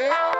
¿eh?